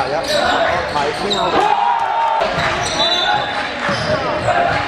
哎呀，海天啊！